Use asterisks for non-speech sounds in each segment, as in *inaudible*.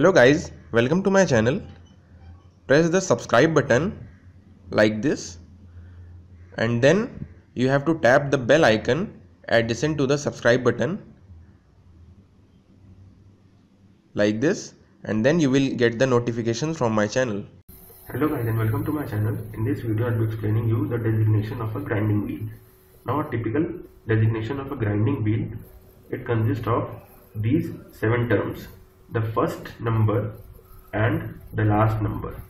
Hello guys, welcome to my channel. Press the subscribe button like this and then you have to tap the bell icon adjacent to the subscribe button like this and then you will get the notifications from my channel. Hello guys and welcome to my channel. In this video I'll be explaining you the designation of a grinding wheel. Now a typical designation of a grinding wheel it consists of these seven terms the first number and the last number.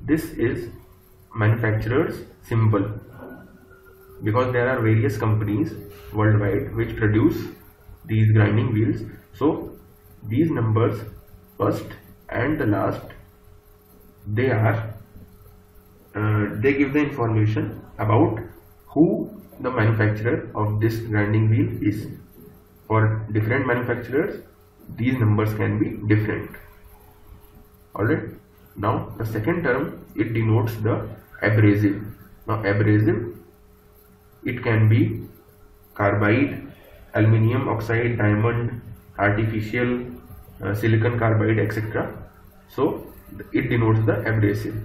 This is manufacturer's symbol. Because there are various companies worldwide which produce these grinding wheels. So these numbers first and the last they are uh, they give the information about who the manufacturer of this grinding wheel is. For different manufacturers these numbers can be different. Alright? Now the second term it denotes the abrasive. Now abrasive it can be carbide aluminium oxide diamond artificial uh, silicon carbide etc so it denotes the abrasive.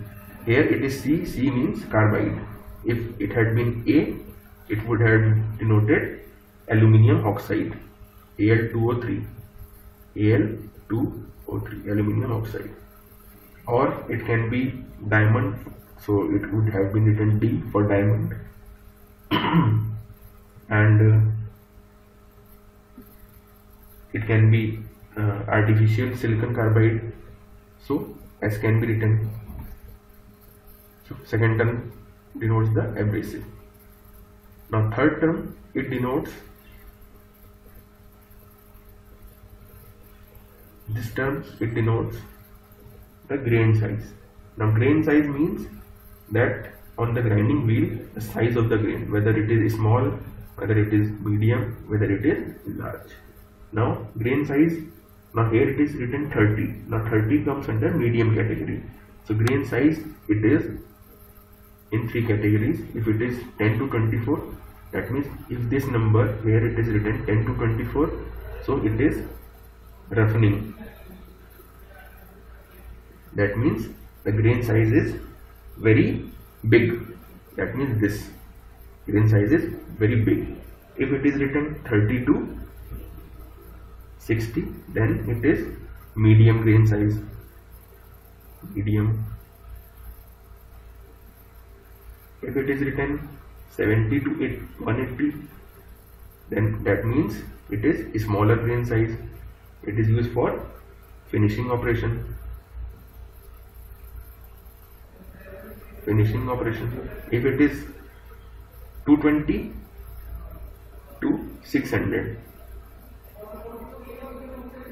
Here it is C. C means carbide. If it had been A it would have denoted aluminium oxide. Al2O3 Al2O3 aluminum oxide. Or it can be diamond so it would have been written D for diamond. *clears throat* And uh, it can be uh, artificial silicon carbide so S can be written. So second term denotes the abrasive. Now third term it denotes this term it denotes the grain size. Now grain size means that on the grinding wheel the size of the grain whether it is small whether it is medium whether it is large. Now grain size now here it is written 30 now 30 comes under medium category. So grain size it is in three categories. If it is 10 to 24 that means if this number here it is written 10 to 24 so it is roughening that means the grain size is very big. That means this grain size is very big. If it is written 30 to 60 then it is medium grain size. Medium. If it is written 70 to 180 then that means it is smaller grain size it is used for finishing operation. Finishing operation. If it is 220 to 600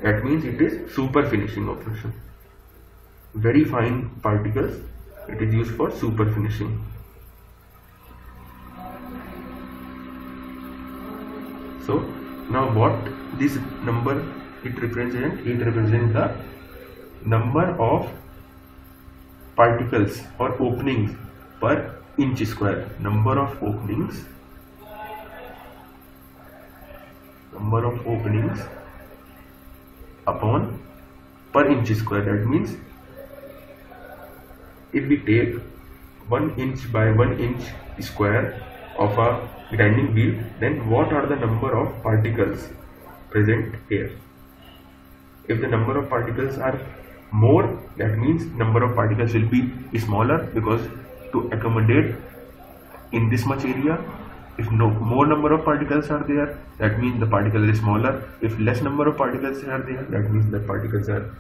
that means it is super finishing operation. Very fine particles it is used for super finishing. So now what this number it represents it represents the number of particles or openings per inch square number of openings number of openings upon per inch square that means if we take 1 inch by 1 inch square of a grinding wheel then what are the number of particles present here if the number of particles are more that means number of particles will be smaller because to accommodate in this much area if no more number of particles are there that means the particle is smaller. If less number of particles are there that means the particles are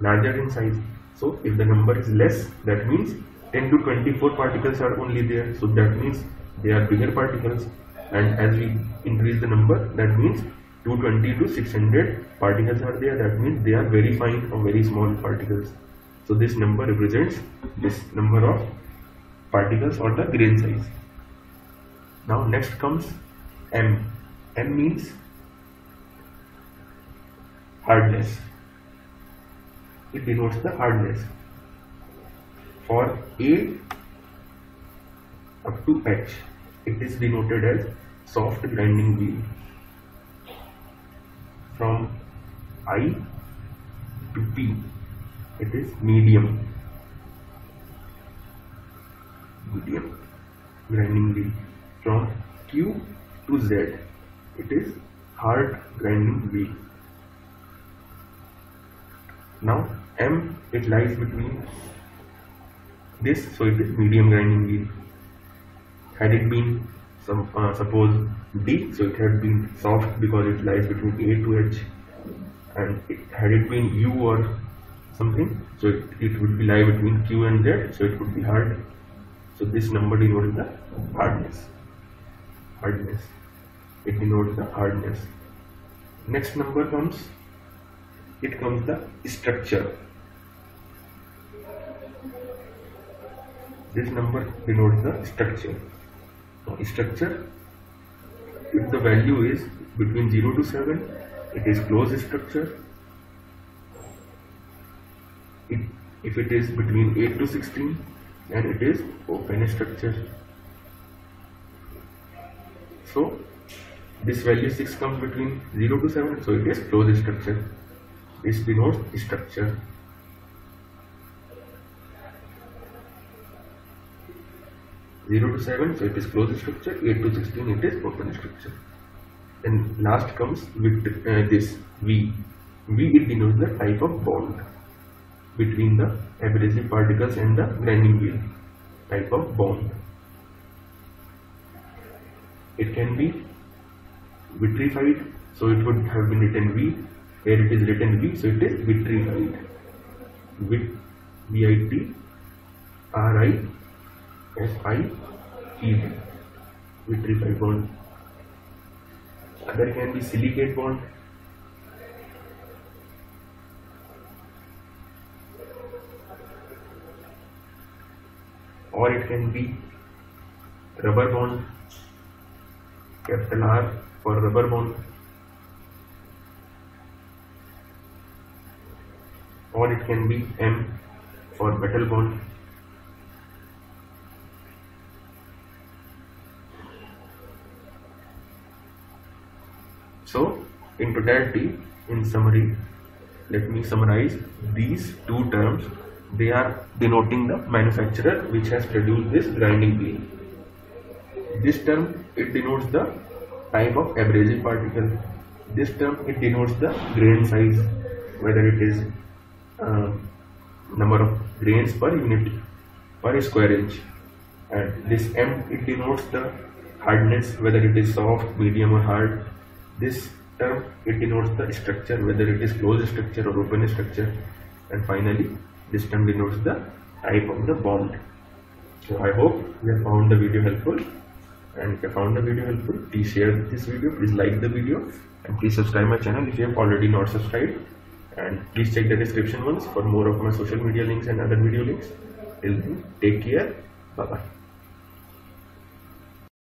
larger in size. So if the number is less that means 10 to 24 particles are only there. So that means they are bigger particles. And as we increase the number that means 220 to 600 particles are there that means they are very fine or very small particles. So this number represents this number of particles or the grain size. Now next comes m. M means hardness. It denotes the hardness for a up to h. It is denoted as soft grinding wheel. From I to P It is medium. Medium grinding wheel. From Q to Z, it is hard grinding wheel. Now M it lies between this, so it is medium grinding wheel. Had it been some uh, suppose D, so it had been soft because it lies between A to H, and it, had it been U or something, so it, it would be lie between Q and Z, so it would be hard. So this number denotes the hardness. Hardness. It denotes the hardness. Next number comes. It comes the structure. This number denotes the structure. Now, structure. If the value is between 0 to 7, it is closed structure. It, if it is between 8 to 16, and it is open structure so this value 6 comes between 0 to 7 so it is closed structure this denotes structure Zero to seven, so it is closed structure. Eight to sixteen, it is open structure. Then last comes with uh, this V. V it denotes the type of bond between the abrasive particles and the grinding wheel type of bond. It can be vitrified, so it would have been written V. Here it is written V, so it is vitrified. Vit, V-I-T, R-I-F-I-E-D, vitrified bond. Other can be silicate bond, or it can be rubber bond capital R for rubber bond or it can be M for metal bond so in totality in summary let me summarize these two terms they are denoting the manufacturer which has produced this grinding wheel. This term it denotes the type of abrasive particle. This term it denotes the grain size, whether it is uh, number of grains per unit per square inch. And this M it denotes the hardness, whether it is soft, medium or hard. This term it denotes the structure, whether it is closed structure or open structure. And finally this term denotes the type of the bond. So I hope you have found the video helpful. And if you found the video helpful please share this video. Please like the video. And please subscribe my channel if you have already not subscribed. And please check the description once for more of my social media links and other video links. Till then take care. Bye bye